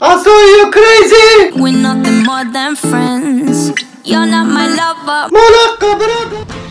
I saw you crazy! We're nothing more than friends. You're not my lover. Monaco, Monaco.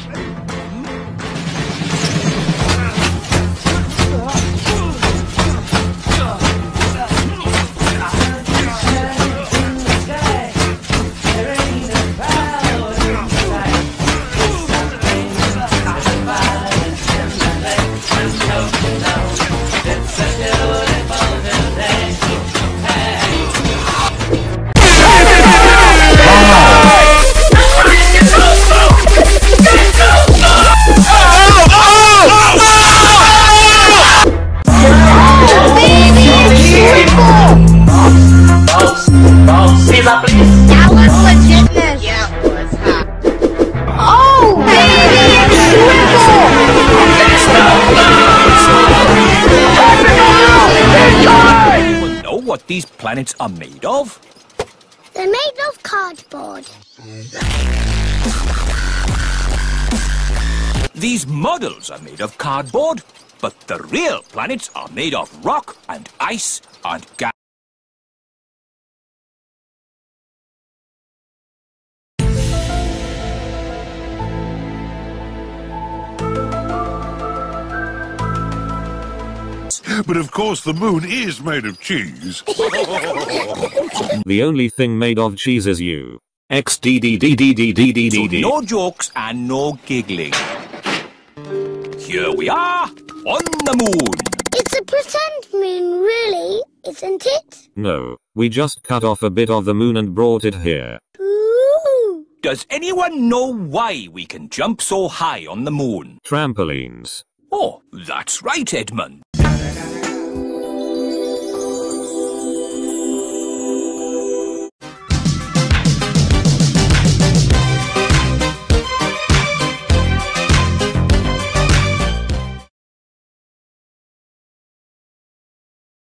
Legitness. Yeah, it was. Oh, baby, it's Anyone know what these planets are made of? They're made of cardboard. These models are made of cardboard, but the real planets are made of rock and ice and gas. But of course the moon is made of cheese. The only thing made of cheese is you. So no jokes and no giggling. Here we are on the moon. It's a pretend moon, really, isn't it? No, we just cut off a bit of the moon and brought it here. Ooh. Does anyone know why we can jump so high on the moon? Trampolines. Oh, that's right, Edmund.